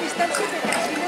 distancia